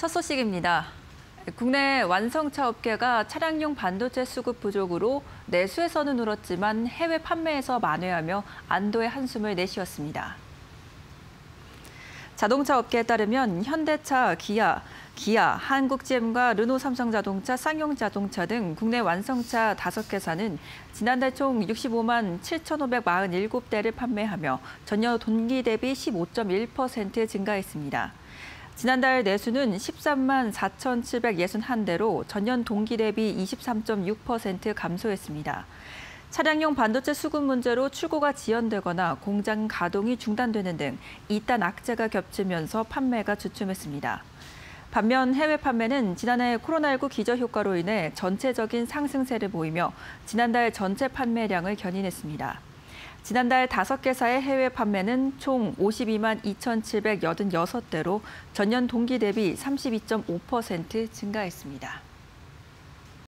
첫 소식입니다. 국내 완성차 업계가 차량용 반도체 수급 부족으로 내수에서는 울었지만 해외 판매에서 만회하며 안도의 한숨을 내쉬었습니다. 자동차 업계에 따르면 현대차, 기아, 기아, 한국GM과 르노 삼성자동차, 쌍용자동차 등 국내 완성차 5개사는 지난달 총 65만 7,547대를 판매하며 전년 동기 대비 15.1% 증가했습니다. 지난달 내수는 13만 4,761대로 전년 동기 대비 23.6% 감소했습니다. 차량용 반도체 수급 문제로 출고가 지연되거나 공장 가동이 중단되는 등 이단 악재가 겹치면서 판매가 주춤했습니다. 반면 해외 판매는 지난해 코로나19 기저 효과로 인해 전체적인 상승세를 보이며 지난달 전체 판매량을 견인했습니다. 지난달 5개사의 해외 판매는 총 52만 2,786대로 전년 동기 대비 32.5% 증가했습니다.